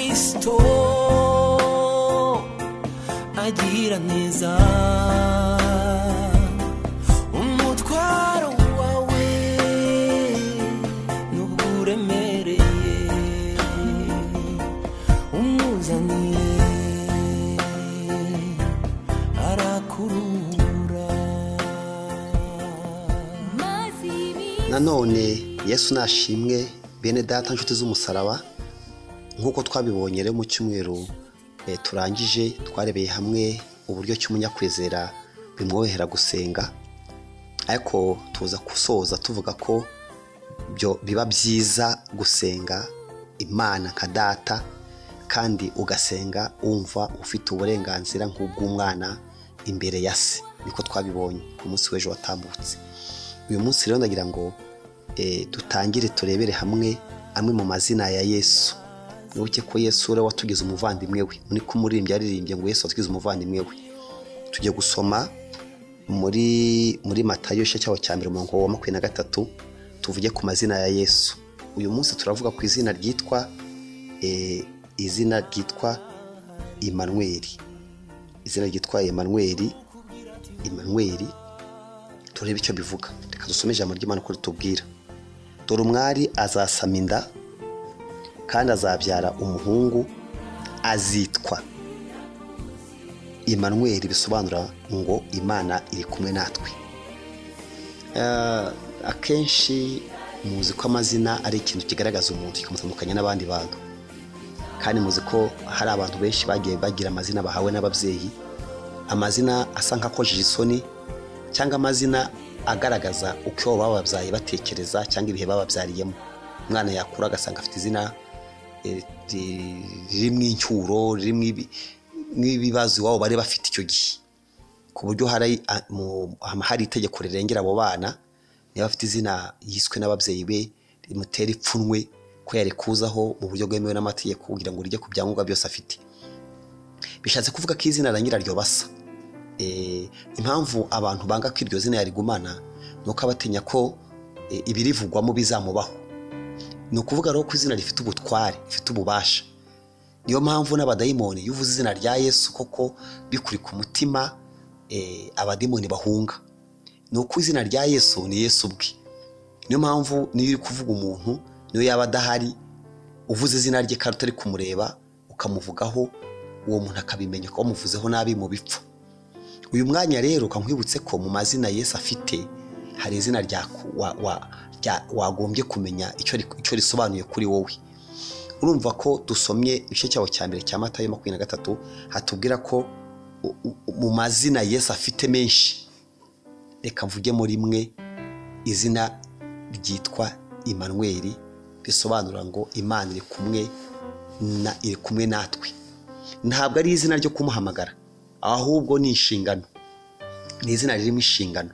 kirisito agira neza. umutwaro nanone yesu nashimwe bene data nshuti z'umusaraba. Nk'uko twabibonye rero mu cyumweru eh, turangije twarebeye hamwe uburyo ki umunyakwizera bimworohera gusenga. Ariko tuza gusoza tuvuga ko byo biba byiza gusenga imana nka data kandi ugasenga wumva ufite uburenganzira nk'ubw'umwana imbere ya se. Niko twabibonye ku munsi w'ejo watambutse. Uyu munsi rero ndagira ngo eh, dutangire turebere hamwe amwe mu mazina ya yesu. Wibuke ko yesu uriya watugize umuvandimwe we. Muri kumuririmbyi yaririmbye ngo yesu watugize umuvandimwe we. Tujye gusoma muri muri matayo igice cyaho cya mbere umurongo wa makumyabiri na gatatu tuvuge ku mazina ya yesu. Uyu munsi turavuga ku izina ryitwa eh, izina ryitwa imanweri izina ryitwa imanweri imanweri turebe icyo bivuga. Reka dusome ijambo ry'imana uko ritubwira. Dore umwari azasama inda kandi azabyara umuhungu azitwa. Imanweri bisobanura ngo imana iri kumwe natwe. Eh, akenshi muzi ko amazina ari ikintu kigaragaza umuntu kikamutandukanya n'abandi bantu. Kandi muzi ko hari abantu benshi bagiye bagira amazina bahawe n'ababyeyi. Amazina asa nk'akojeje isoni cyangwa amazina agaragaza uko bababyaye batekereza cyangwa ibihe bababyariyemo umwana yakura agasanga afite izina eh, ri- ririmo incyuro ririmo ibi- n'ibibazo iwabo bari bafite icyo gihe. Ku buryo hari itegeko rirengera abo bana niba afite izina yiswe n'ababyeyi be rimutera ipfunwe ko yarikuzaho mu buryo bwemewe n'amategeko kugira ngo rijye ku byangombwa byose afite. Bishatse kuvuga ko izina na nyiraryo basa. Eh, impamvu abantu banga ko iryo zina yarigumana ni uko abatinya ko eh, ibirivugwamo bizamubaho. Ni ukuvuga rero ko izina rifite ubutware rifite ububasha. Niyo mpamvu n'abadayimoni iyo uvuze izina rya yesu koko bikuri ku mutima eh, abadayimoni bahunga. Ni uko izina rya yesu ni yesu ubwe. Niyo mpamvu niyo uri kuvuga umuntu niyo yaba adahari uvuze izina rye kandi utari kumureba ukamuvugaho uwo muntu akabimenya ko wamuvuzeho nabi mu bipfu. Uyu mwanya rero ukankwibutse ko mu mazina yesu afite hari izina wagombye kumenya icyo ri- icyo risobanuye kuri wowe. Urumva ko dusomye igice cyaho cya mbere cya matayo makumyabiri na gatatu hatubwira ko mu mazina yesu afite menshi. Reka mvugemo rimwe izina ryitwa imanweri bisobanura ngo imana iri kumwe natwe. Ntabwo ari izina ryo kumuhamagara. Ahubwo ni inshingano. Ni izina ririmo inshingano.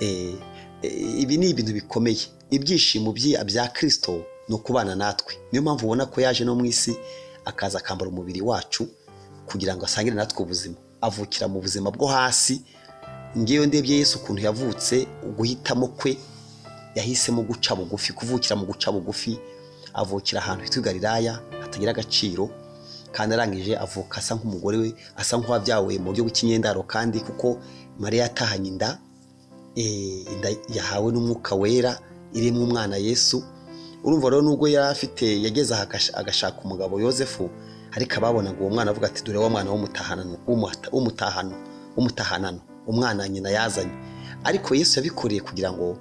Eh, eh, ibi ni ibintu bikomeye. Ibyishimo byi- bya kirisito ni ukubana natwe. Niyo mpamvu ubona ko yaje no mu isi akaza akambara umubiri wacu kugira ngo asangire natwe ubuzima. Avukira mu buzima bwo hasi. Ngewe ndebye Yesu ukuntu yavutse guhitamo kwe yahisemo guca bugufi. Kuvukira mu guca bugufi avukira ahantu hitwa galilaya hatagira agaciro. Kandi arangije avuka asa nk'umugore we asa nk'uwabyawe mu buryo bw'ikinyendaro kandi kuko mariya yatahanye inda eh, inda yahawe n'umwuka wera irimo umwana yesu. Urumva rero nubwo yari afite yageze aha agash- agashaka umugabo yosefu ariko ababonaga uwo mwana avuga ati dore wa mwana w'umutahanano w'umutahanano umwana nyina yazanye. Ariko yesu yabikoreye kugira ngo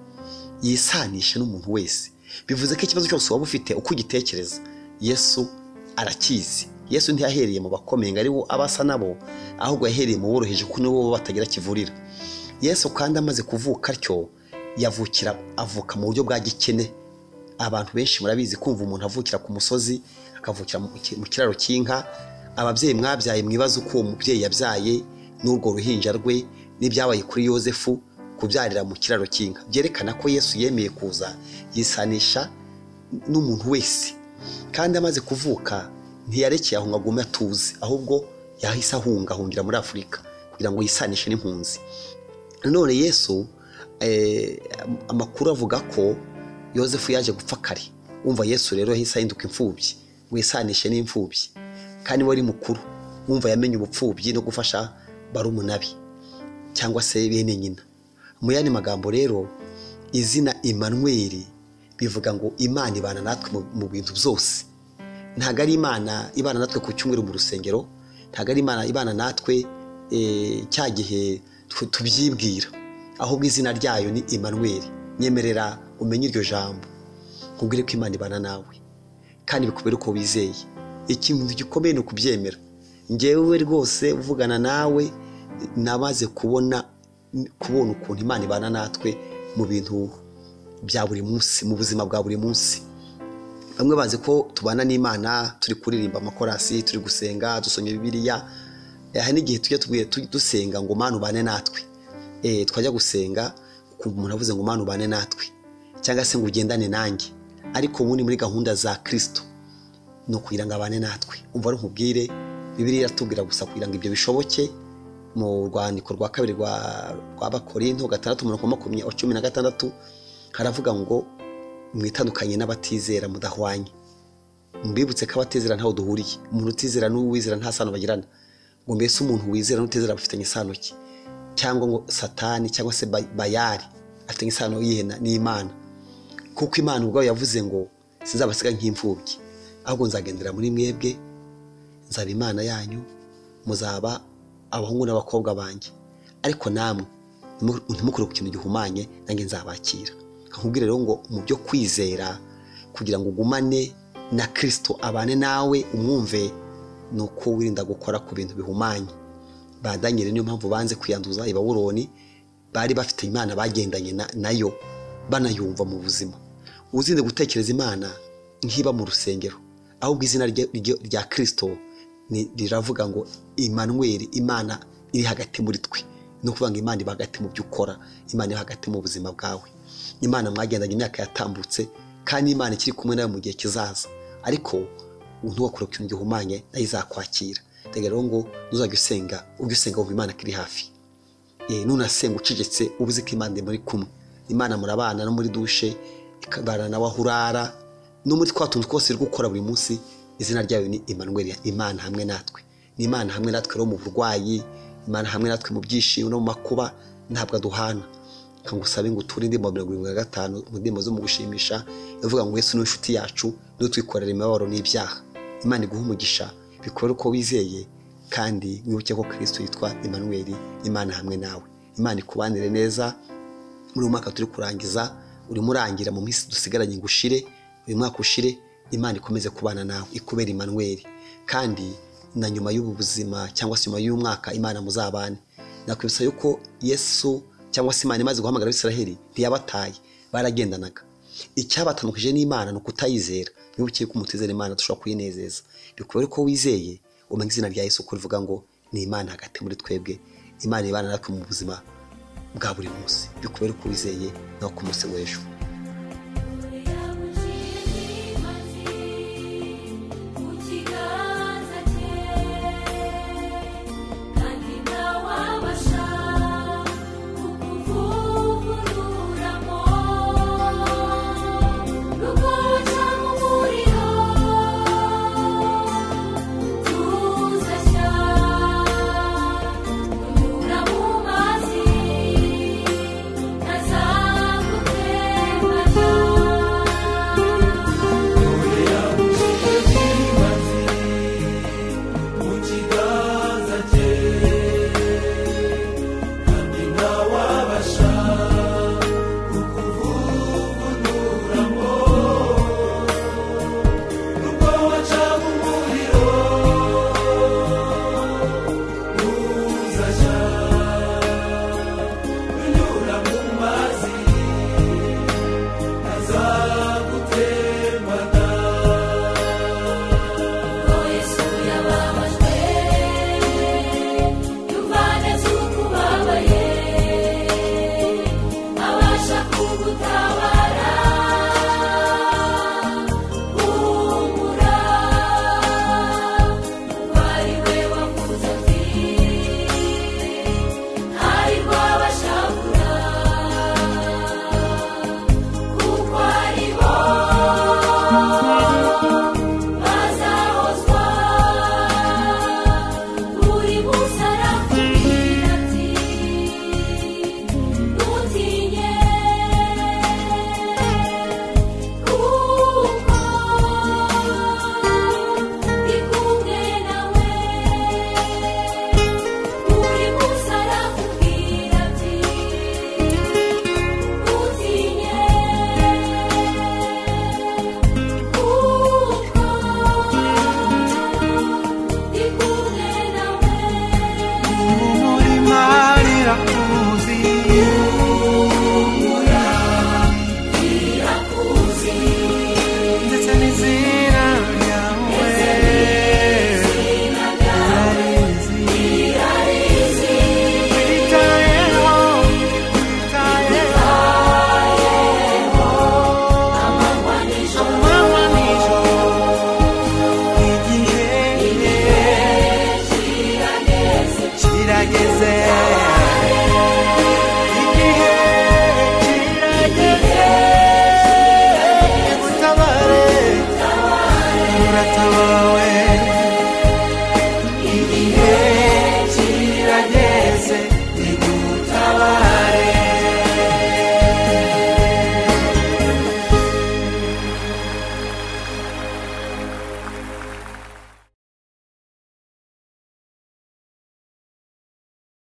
yisanishe n'umuntu wese. Bivuze ko ikibazo cyose waba ufite uko ugitekereza yesu arakizi. Yesu ntiyahereye mu bakomeye ngo ari bo aba asa nabo ahubwo yahereye mu boroheje kuko nibo batagira kivurira. Yesu kandi amaze kuvuka atyo yavukira avuka mu buryo bwa gikene. Abantu benshi murabizi kumva umuntu avukira ku musozi akavukira mu ki- mu kiraro cy'inka ababyeyi mwabyaye mwibaza uko uwo mubyeyi yabyaye n'urwo ruhinja rwe n'ibyabaye kuri yosefu kubyarira mu kiraro cy'inka. Byerekana ko yesu yemeye kuza yisanisha n'umuntu wese. Kandi amaze kuvuka ntiyarekeye aho ngo agume atuze ahubwo yahise ahunga ahungira muri afurika kugira ngo yisanishe n'impunzi. Nanone yesu eh, amakuru avuga ko yosefu yaje gupfa kare. Wumva yesu rero yahise ahinduka imfubyi ngo yisanishe n'imfubyi. Kandi we ari mukuru wumva yamenye ubupfubyi no gufasha barumuna be cyangwa se bene nyina. Mu yandi magambo rero izina imanweri bivuga ngo imana ibana natwe mu bintu byose. Ntabwo ari imana ibana natwe ku cyumweru mu rusengero ntabwo ari imana ibana natwe eh, cya gihe tu- tubyibwira. Ahubwo izina ryayo ni imanweri nyemerera umenye iryo jambo. Nkubwire ko imana ibana nawe. Kandi bikubere uko wizeye. Ikintu gikomeye ni ukubyemera. Ngewe rwose uvugana nawe nabaze kubona kubona ukuntu imana ibana natwe mu bintu bya buri munsi mu buzima bwa buri munsi. Bamwe bazi ko tubana n'imana turi kuririmba amakorasi turi gusenga dusomye bibiliya. Eh, hari n'igihe tujya dusenga ngo mana ubane natwe. Eh, twajya gusenga ukumva umuntu avuze ngo mana ubane natwe. Cyangwa se ngo ugendane nanjye. Ariko ubundi muri gahunda za kirisito ni ukugira ngo abane natwe. Umva ari nkubwire bibiliya iratubwira gusa kugira ngo ibyo bishoboke. Mu rwandiko rwa kabiri rwa bakorinto gatandatu mirongo makumyabiri cumi na gatandatu haravuga ngo mwitandukanye n'abatizera mudahwanye. Mbibutse ko abatizera ntaho duhuriye. Umuntu utizera n'uwizera nta sano bagirana. Ngo mbese umuntu wizera n'utizera bafitanye isano ki? Cyangwa ngo satani cyangwa se Ba- bayari afitanye isano yihe na- n'imana? Kuko imana ubwayo yavuze ngo sinzabasiga nk'imfubyi. Ahubwo nzagendera muri mwebwe nzaba imana yanyu muzaba abahungu n'abakobwa banjye. Ariko namwe ntimu- ntimukore ku kintu gihumanye nanjye nzabakira. Nkubwire rero ngo mu byo kwizera kugira ngo ugumane na kirisito abane nawe umwumve ni uko wirinda gukora ku bintu bihumanye. Ba daniel niyo mpamvu banze kwiyanduza i bawuroni bari bafite imana bagendanye na- na yo banayumva mu buzima. Uzinde gutekereza imana nk'iba mu rusengero? Ahubwo izina rya kirisito riravuga ngo imanweri imana iri hagati muri twe. Ni ukuvuga ngo imana iba hagati mu byo ukora imana iri hagati mu buzima bwawe. Imana mwagendanye imyaka yatambutse kandi imana ikiri kumwe nawe mu gihe kizaza. Ariko ntuwakore ku kintu gihumanye na yo izakwakira. Rero ngo ntuzajya usenga ujye usenga wumva imana kiri hafi. Eh, nunasenga ucecetse ubuze ko imana muri kumwe. Imana murabana no muri dushe ikabana nawe aho urara no muri twa tuntu twose iri gukora buri munsi izina ryayo ni Emmanuel imana hamwe natwe. Ni imana hamwe natwe rero mu burwayi imana hamwe natwe mu byishimo no mu makuba ntabwo aduhana. Nkagusabe ngo uture indirimbo mirongo irindwi na gatanu mu ndirimbo zo mu gushimisha ivuga ngo yesu ni inshuti yacu ni we twikorera imibabaro n'ibyaha. Imana iguha umugisha bikore uko wizeye kandi wibuke ko kirisito yitwa Emmanuel imana hamwe nawe. Imana ikubanire neza muri uyu mwaka turi kurangiza urimo urangira mu minsi dusigaranye ngo ushire uyu mwaka ushire imana ikomeze kubana nawe ikubera Emmanuel. Kandi na nyuma y'ubu buzima cyangwa se nyuma y'uyu mwaka imana muzabane. Nakwibutsa yuko yesu cyangwa se imana imaze guhamagara abisiraheli ntiyabataye. Baragendanaga. Icyabatandukije n'imana ni ukutayizera. Wibuke ko umutizera imana dushobora kuyinezeza. Bikubere ko wizeye umenya izina rya yesu uko rivuga ngo ni imana hagati muri twebwe. Imana ibana natwe mu buzima bwa buri munsi. Bikubere ko wizeye no ku munsi w'ejo.